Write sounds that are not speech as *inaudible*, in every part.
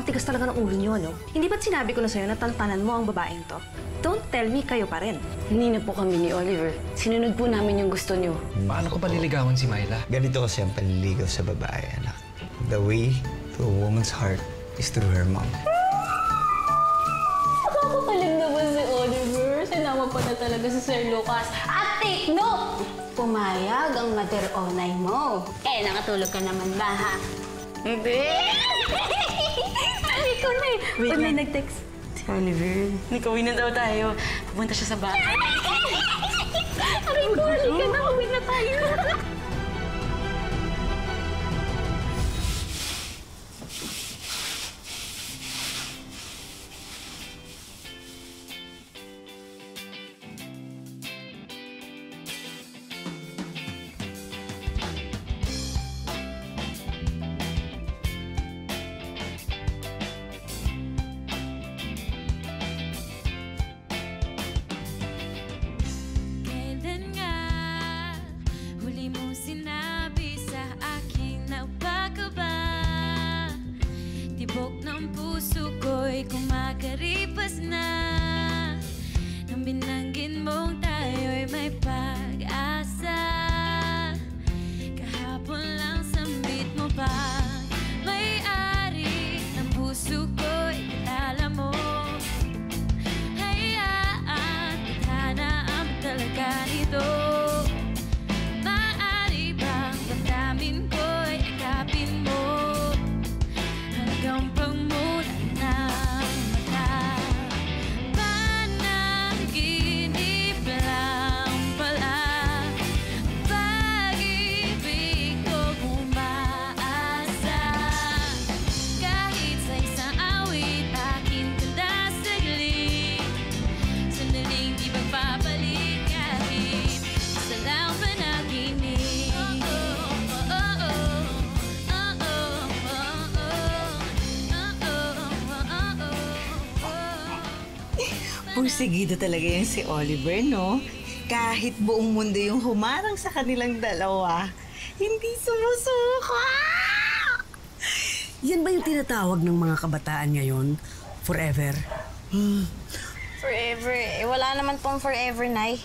ang tigas talaga ng ulo niyo, ano? Hindi ba't sinabi ko na sa'yo na tantanan mo ang babaeng to? Don't tell me kayo pa rin. Hindi na po kami ni Oliver. Sinunod po namin yung gusto niyo. Paano ko paliligawan si Myla? Ganito kasi ang panliligaw sa babae, anak. The way to a woman's heart is through her mom. Nakakapalig naman si Oliver. Sinama pa na talaga si Sir Lucas. At take note! Pumayag ang mother onay mo. Eh, nakatulog ka naman ba, ha? Hindi! *laughs* Ko na eh. Wait may nag-text. Si Oliver, nagkawin na daw tayo. Pupunta siya sa bahay. Aray ko, halika na. Uwi na tayo. Oh. Pursigido talaga yan si Oliver, no? Kahit buong mundo yung humarang sa kanilang dalawa, hindi sumusuka! Yan ba yung tinatawag ng mga kabataan ngayon? Forever? Forever. Eh, wala naman pong forever, Nay.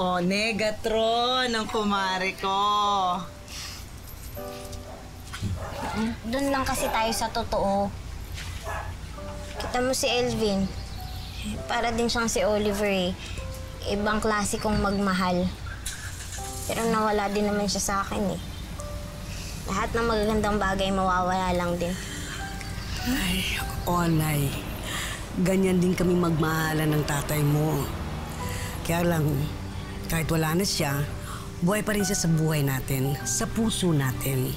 O, negatron ang kumare ko. Doon lang kasi tayo sa totoo. Kita mo si Elvin. Para din siyang si Oliver eh. Ibang klase kong magmahal. Pero nawala din naman siya sa akin eh. Lahat ng magagandang bagay mawawala lang din. Ay, Onay. Ganyan din kami magmahalan ng tatay mo. Kaya lang, kahit wala na siya, buhay pa rin siya sa buhay natin, sa puso natin.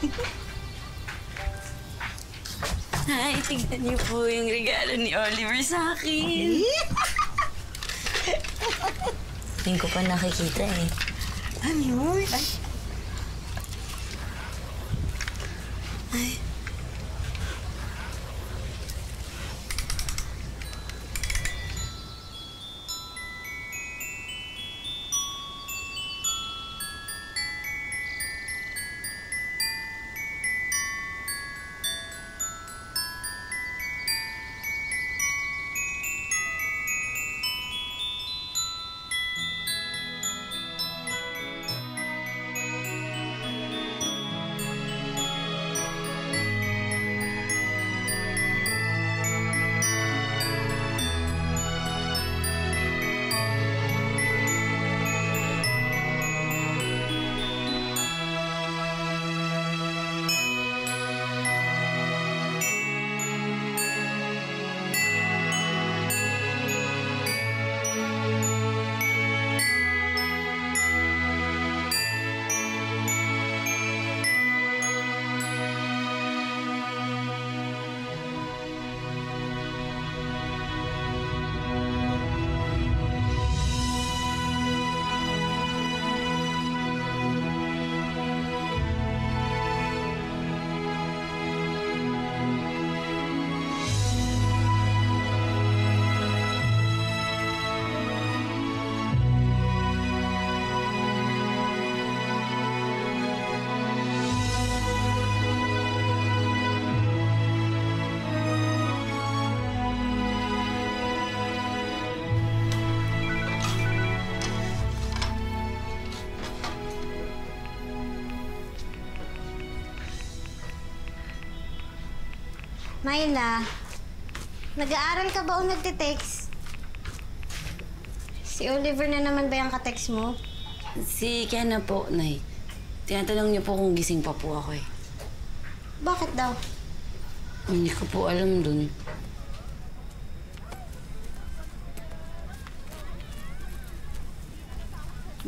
*laughs* Ay, tignan niyo po yung regalo ni Oliver sa akin. *laughs* Hindi ko pa nakikita eh. Ano yun? Ay, Myla, nag-aaral ka ba o nagte-text? Si Oliver na naman ba yung ka-text mo? Si Kiana po, Nay. Tinatanong niyo po kung gising pa po ako eh. Bakit daw? Hindi ko po alam dun.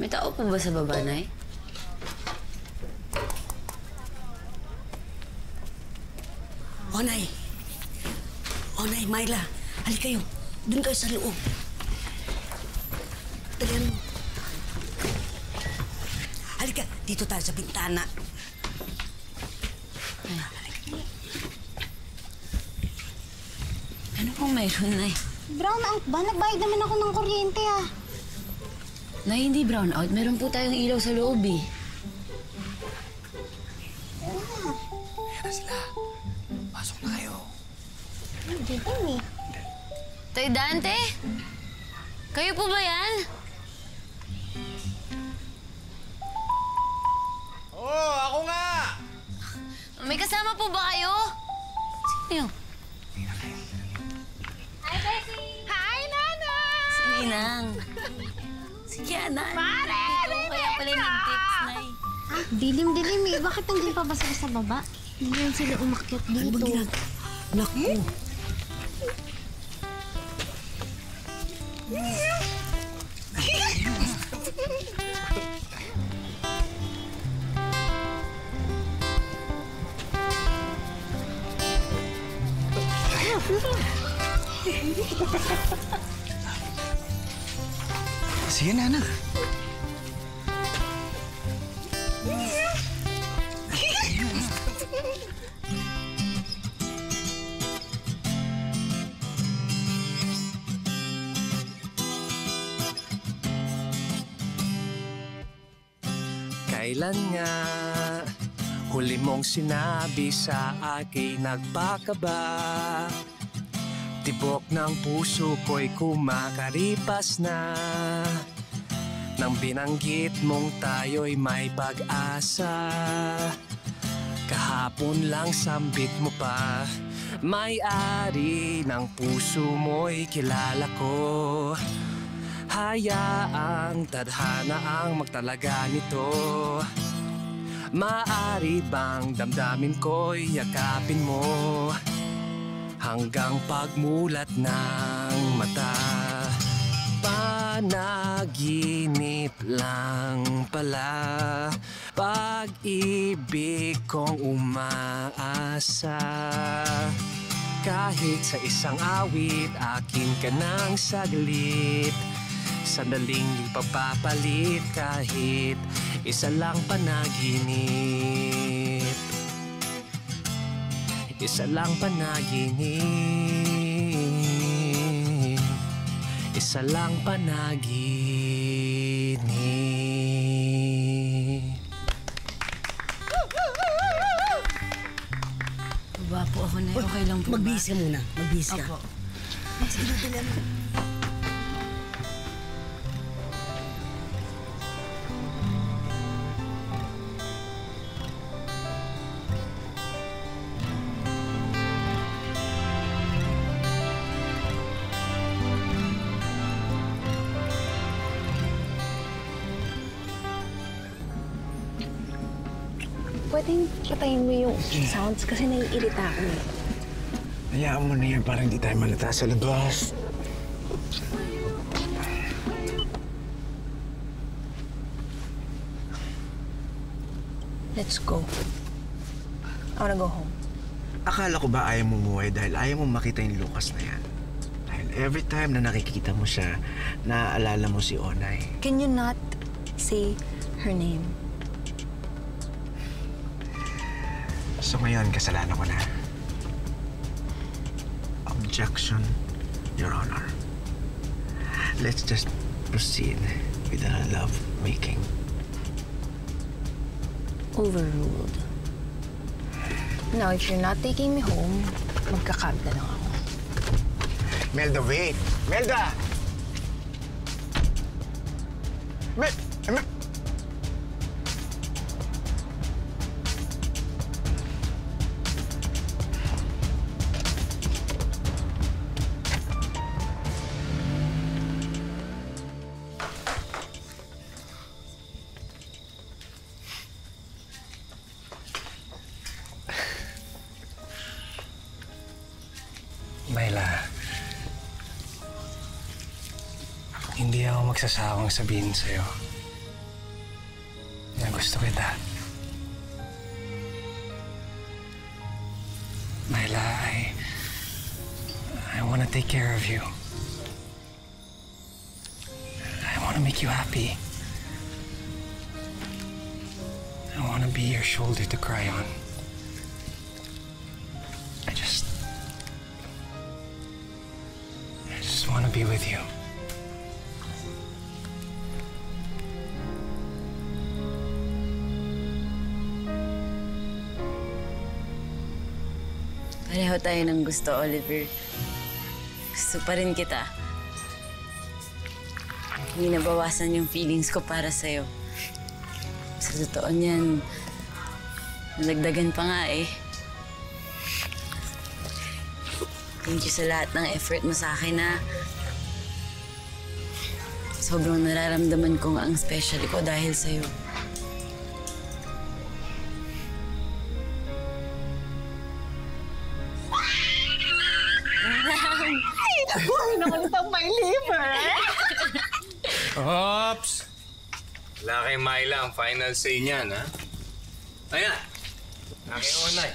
May tao po ba sa baba, Nay? Onay! Onay, Myla, halika kayo. Doon kayo sa loob. Mo. Halika, dito tayo sa bintana. Ano pong mayroon, Nay? Brown out ba? Nagbayad naman ako ng kuryente ah. Nay, hindi brown out. Meron po tayong ilaw sa loob eh. Dante? Kayo po ba yan? Oo, oh, ako nga! May kasama po ba kayo? Sino yun? Hi, Bessie! Hi, Nana! Si Ninang. Si Kiana. Pare! Kaya pala nag-text, Nay. Ah, dilim-dilim eh. Bakit nandiyan pa ba sila sa baba? Hindi yan sila umakyat Ano dito. bang ginag... Naku! Sige na, anak. Kailan nga. Huli mong sinabi sa akin nagpakaba? Tibok ng puso ko'y kumakaripas na. Nang binanggit mong tayo'y may pag-asa. Kahapon lang sambit mo pa. May-ari ng puso mo'y kilala ko Hayaang tadhana ang magtalaga nito. Maari bang damdamin ko'y yakapin mo? Hanggang pagmulat ng mata. Panaginip lang pala. Pag-ibig kong umaasa. Kahit sa isang awit Akin ka ng saglit Sandaling di pagpapalit kahit isa lang panaginip Isa lang panaginip Isa lang panaginip Baba po ako, Nay. Okay lang po ba? Magbihis ka muna. Magbihis ka. Opo. Sige, dalihan mo. Sounds kasi naiirita ako eh. Hayaan mo na yan para hindi tayo malata sa labas. Let's go. I wanna go home. Akala ko ba ayaw mo umuwi dahil ayaw mo makita yung Lucas na yan? Dahil every time na nakikita mo siya, naaalala mo si Onay. Can you not say her name? So ngayon, kasalanan ko na. Objection, Your Honor. Let's just proceed with our love making. Overruled. Now, if you're not taking me home, magka-cab na lang ako. Melda, wait! Melda! Magsasawang sabihin sa'yo na gusto kita. Myla, I... I want to take care of you. I want to make you happy. I want to be your shoulder to cry on. Pareho tayo ng gusto, Oliver. Gusto pa rin kita. Hindi nabawasan yung feelings ko para sa'yo. Sa totoo niyan, nalagdagan pa nga eh. Thank you sa lahat ng effort mo sa akin, ha. Sobrang nararamdaman kong ang special ko dahil sa'yo. Ang final say niyan, ha? Ayan! Aking unay.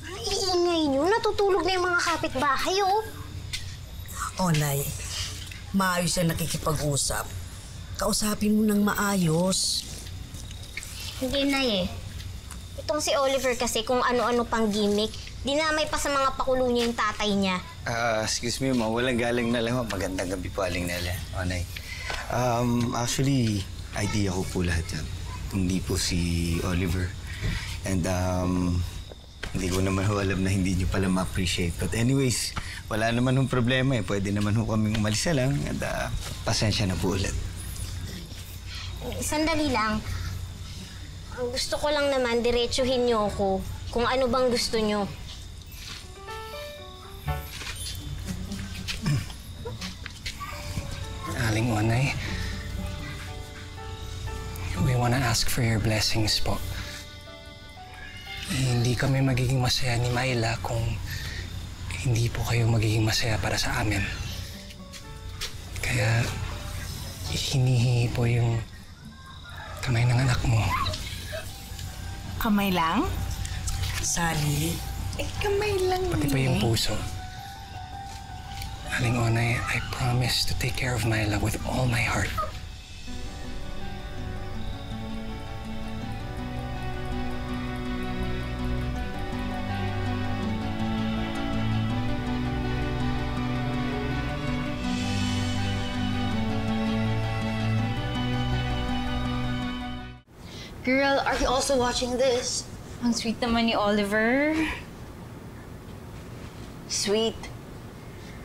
Ang iingay niyo. Natutulog na yung mga kapitbahay, oh. Onay, maayos ang nakikipag-usap. Kausapin mo ng maayos. Hindi na eh. Itong si Oliver kasi kung ano-ano pang gimmick, dinamay pa sa mga pakulo niya yung tatay niya. Ah, excuse me, mawalang galing na lang. Magandang gabi po, Aling Nela. Onay. Um, actually, idea ko po lahat yan. Hindi po si Oliver. And um, hindi ko naman ho alam na hindi niyo pala ma-appreciate. But anyways, wala naman hong problema eh. Pwede naman ho kaming umalis na lang. And ah, pasensya na po ulit. Sandali lang. Ang gusto ko lang naman, diretsuhin niyo ako kung ano bang gusto niyo. Aling Onay, wanna ask for your blessings po. Hindi kami magiging masaya ni Myla kung hindi po kayo magiging masaya para sa amin. Kaya hinihingi po yung kamay ng anak mo. Kamay lang? Sally, Eh, kamay lang Pati pa yung puso. Aling Onay, I promise to take care of Myla with all my heart. Girl, are you also watching this? Ang sweet naman ni Oliver. Sweet.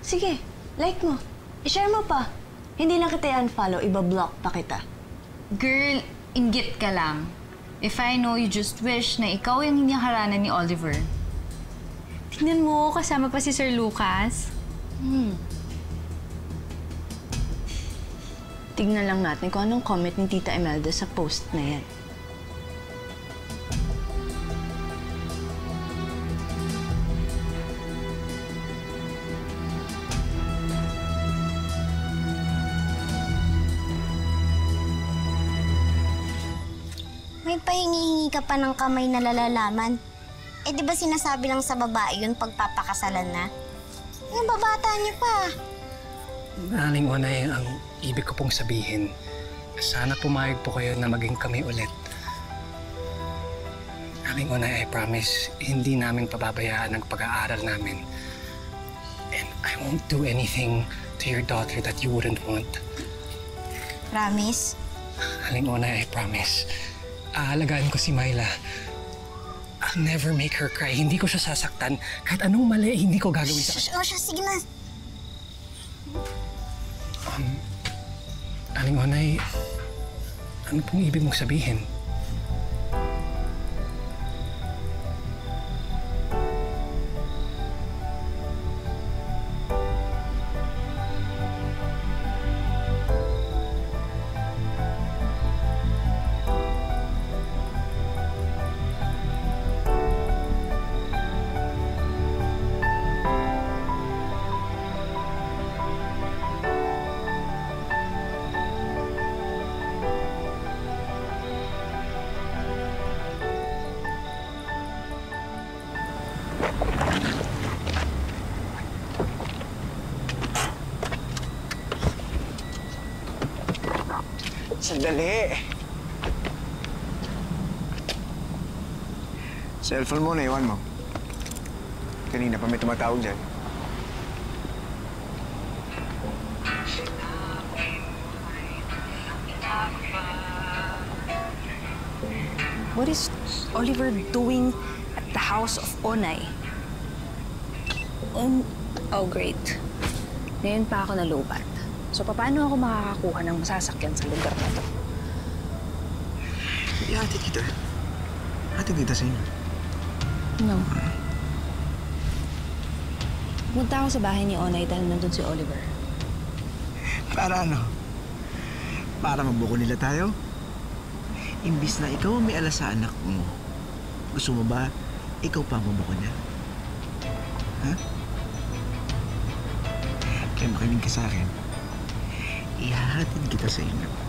Sige, like mo. I-share mo pa. Hindi lang kita unfollow, iba-block pa kita. Girl, inggit ka lang. If I know you just wish na ikaw yung hindi haranan ni Oliver. Tingnan mo, kasama pa si Sir Lucas. Hmm. Tignan lang natin kung anong comment ni Tita Imelda sa post na yan. Ka pa ng kamay na lalalaman. Eh, di ba sinasabi lang sa babae yun pagpapakasalan na? Eh, babata niyo pa. Aling Onay, ang ibig ko pong sabihin, sana pumayag po kayo na maging kami ulit. Aling Onay, I promise, hindi namin pababayaan ang pag-aaral namin. And I won't do anything to your daughter that you wouldn't want. Promise? Aling Onay, I promise. Aalagaan ko si Myla. I'll never make her cry. Hindi ko siya sasaktan. Kahit anong mali, hindi ko gagawin sa kanya. Shh, sige na. Aling Onay, ano pong ibig mong sabihin? Sandali. Cellphone mo, naiwan mo. Kanina pa may tumatawag dyan. What is Oliver doing at the house of Onay? Um, oh, great. Ngayon pa ako nalubat. So, paano ako makakakuha ng masasakyan sa lugar na to? Ihatid kita. Hatid kita sa inyo. No. Punta ako sa bahay ni Onay dahil nandun si Oliver. Para ano? Para mabuko nila tayo? Imbis na ikaw ang may alas sa anak mo, gusto mo ba ikaw pa mabuko niya? Ha? Kaya makinig ka sa akin. Ihahatid kita sa inyo.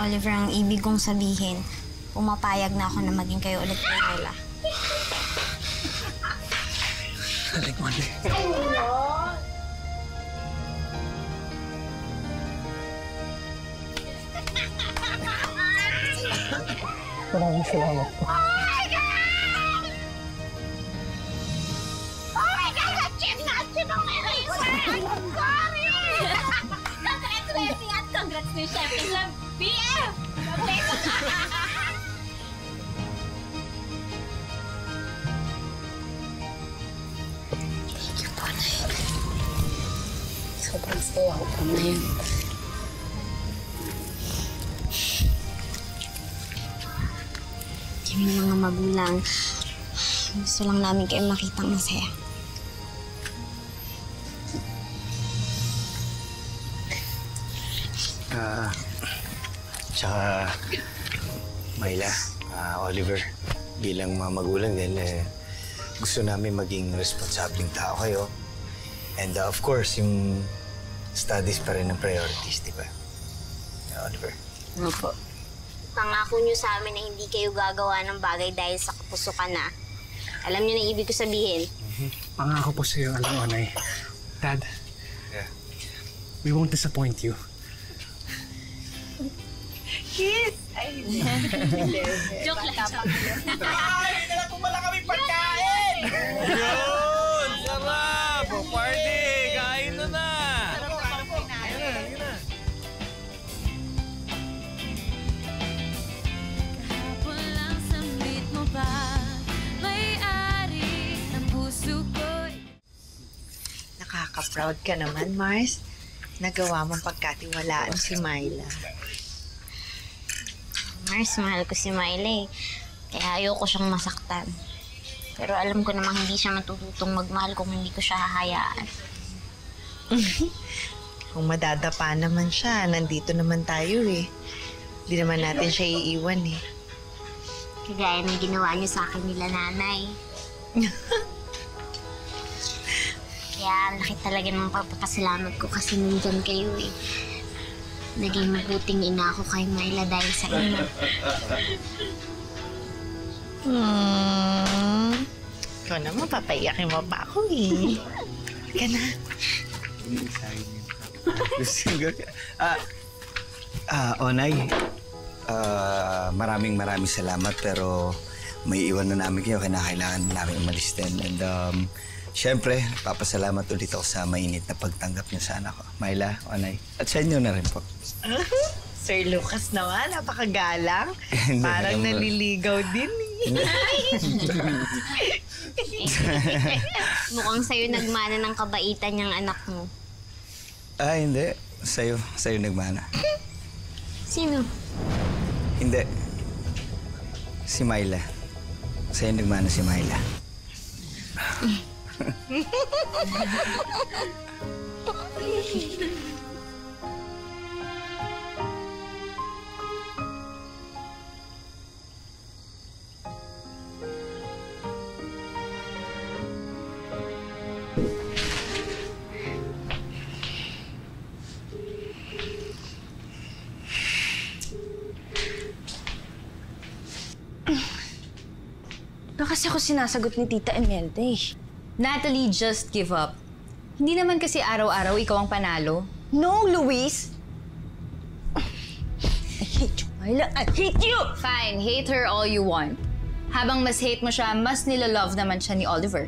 Oliver, ang ibig kong sabihin, pumapayag na ako na maging kayo ulit kay Lola. Aling Onay. Maraming salamat po. Congrats ni Chef BF! Thank you po. Sobrang sawa ko po ngayon. Kami mga magulang, gusto lang namin kayo makitang masaya. Ah, tsaka, Myla, ah, Oliver, bilang mga magulang din, eh, gusto namin maging responsableng tao kayo. And uh, of course, yung studies pa rin ang priorities, di ba? Yeah, Oliver. Opo. Pangako niyo sa amin na hindi kayo gagawa ng bagay dahil sa kapusukan na. Alam niyo na ibig ko sabihin. Pangako po sa'yo, Aling Onay. Dad, Yeah. we won't disappoint you. Kiss! Ay, hindi. Joke lang. Ay, dala po pala kami pagkain! Yun! Sarap! O, Party! Kain na na! Nakaka-proud ka naman, Mars. Nagawa mong pagkatiwalaan si Myla. Mars, mahal ko si Miley. Kaya ayoko siyang masaktan. Pero alam ko namang hindi siya matututong magmahal kung hindi ko siya hahayaan. *laughs* Kung madadapa naman siya, nandito naman tayo eh. Hindi naman natin siya iiwan eh. Kagaya ng ginawa niyo sa akin nila nanay. *laughs* Kaya laki talaga ng pagpapasalamat ko kasi nandyan kayo eh. Naging mabuting ina ako kay Myla dahil sa inyo. Hmm. Ikaw naman, papayakin mo pa ako eh. Ka na. *laughs* ah, ah, Onay, ah, maraming maraming salamat pero may iwan na namin kayo. Kinakailangan namin umalis din. And um, syempre, papasalamat ulit ako sa mainit na pagtanggap niyo sa anak ko. Myla, Onay. At sa inyo na rin po. *laughs* Sir Lucas naman, napakagalang. *laughs* Parang naliligaw din eh. *laughs* Mukhang sa'yo nagmana ng kabaitan niyang anak mo. ah, hindi. Sa'yo. Sa'yo nagmana. Sino? Hindi. Si Myla. Sa'yo nagmana si Myla. Na kasi ako sinasagot ni Tita Imelda eh. Natalie, just give up. Hindi naman kasi araw-araw ikaw ang panalo. No, Luis! I hate you, Myla. I hate you! Fine, hate her all you want. Habang mas hate mo siya, mas nilalove naman siya ni Oliver.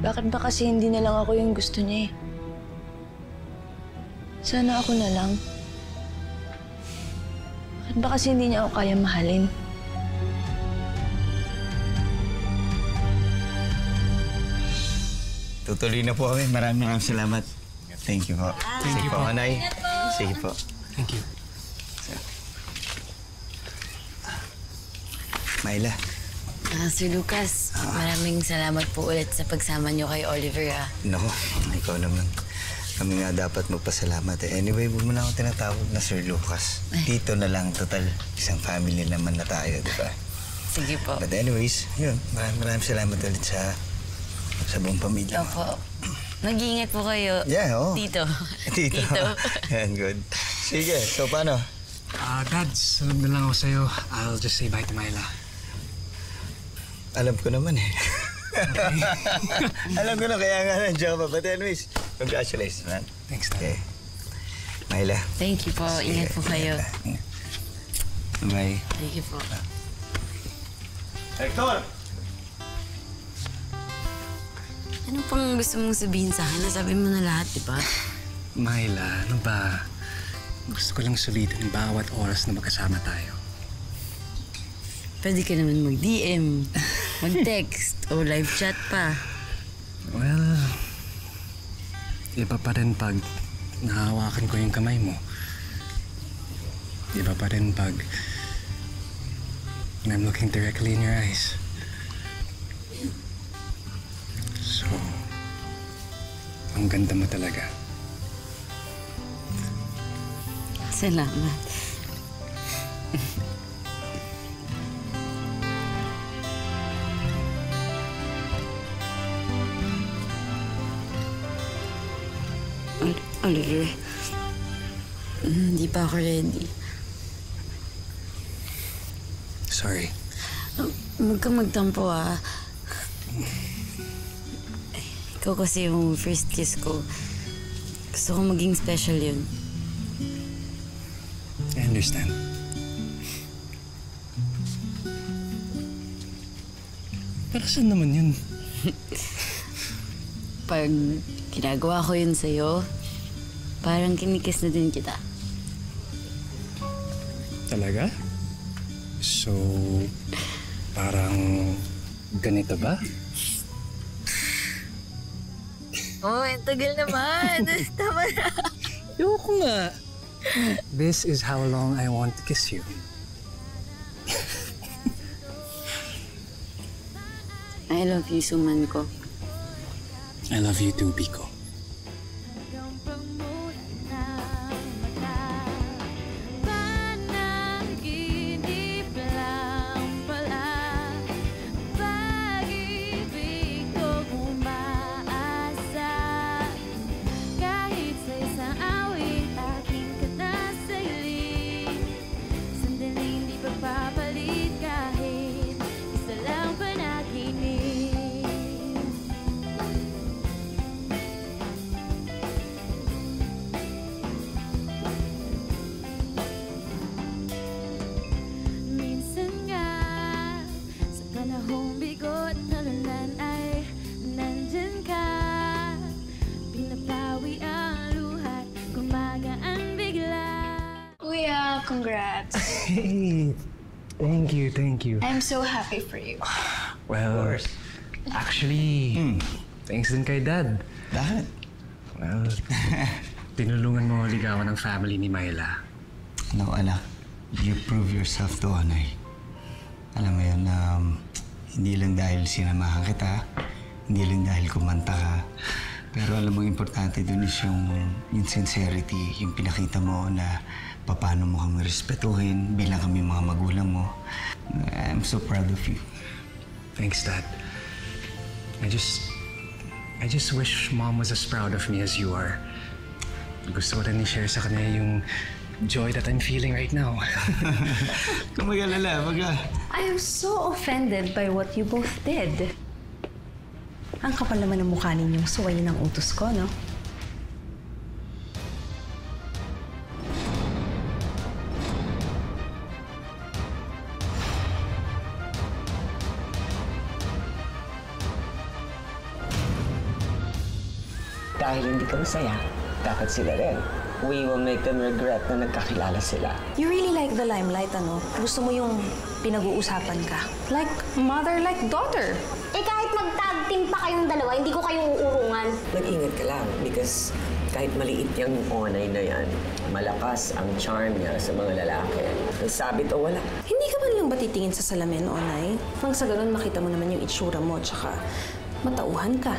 Bakit ba kasi hindi na lang ako yung gusto niya eh? Sana ako na lang. Bakit ba kasi hindi niya ako kaya mahalin? Tutuloy na po kami. Maraming maraming salamat. Thank you po. Thank Sige you po, po. Anay. Sige po. Thank you. Myla. Ah, Sir Lucas, maraming salamat po ulit sa pagsama niyo kay Oliver ah. Nako, ikaw naman. Kami nga dapat magpasalamat eh. Anyway, huwag mo na ako tinatawag na Sir Lucas. Dito na lang, total. Isang family naman na tayo, di ba? Sige po. But anyways, yun. Maraming maraming salamat ulit sa sa buong pamilya. Opo. Mag-iingat po kayo. Yeah, oo. *laughs* Tito. Tito. *laughs* Tito. Yan, good. Sige, so paano? Ah, Dad, sunod na lang ako sa'yo. I'll just say bye to Myla. Alam ko naman eh. *laughs* Alam ko na, kaya nga nandiyan pa. But anyways, congratulations, man. Thanks, Dad. Okay. Myla. Thank you po. Ingat po kayo. Bye. Thank you po. Hector! Ano pang gusto mong sabihin sa akin? Nasabi mo na lahat, di ba? Myla, ano ba? Gusto ko lang sulitin bawat oras na magkasama tayo. Pwede ka naman mag-DM, mag-text, o live chat pa. Well, iba pa rin pag nahawakan ko yung kamay mo. Iba pa rin pag when I'm looking directly in your eyes. So, ang ganda mo talaga. Salamat. *laughs* Oliver, hindi pa ako ready. Sorry. Huwag kang magtampo ah. Ikaw kasi yung first kiss ko. Gusto ko maging special yun. I understand. Pero saan naman yun? *laughs* Pag ginagawa ko yun sa'yo, parang kinikis na din kita. Talaga? So, parang ganito ba? Oh, ang tagal naman. *laughs* Tama na. Ayoko nga. This is how long I want to kiss you. I love you, suman ko. I love you too, Biko. I'm so happy for you. Well, actually, thanks din kay Dad. Bakit? Well, *laughs* tinulungan mo ligawan ng family ni Myla. No, anak. you prove yourself to Onay. Alam mo yun, um, hindi lang dahil sinamahan kita, hindi lang dahil kumanta ka, pero alam mo, importante dun is yung, yung sincerity, yung pinakita mo na paano mo kami respetuhin bilang kami mga magulang mo. I'm so proud of you. Thanks, Dad. I just... I just wish Mom was as proud of me as you are. Gusto ko rin i-share sa kanya yung joy that I'm feeling right now. *laughs* Kung mag-alala, baga. I am so offended by what you both did. Ang kapal naman ng mukha ninyong suwayin ng utos ko, no? Dahil hindi ka masaya, dapat sila rin. We will make them regret na nagkakilala sila. You really like the limelight, ano? Gusto mo yung pinag-uusapan ka. Like mother, like daughter. Eh kahit mag-tag team pa kayong dalawa, hindi ko kayo uurungan. Mag-ingat ka lang because kahit maliit yung onay na yan, malakas ang charm niya sa mga lalaki. Sabit o wala. Hindi ka man lang ba titingin sa salamin, Onay? Nang sa ganun, makita mo naman yung itsura mo, tsaka matauhan ka.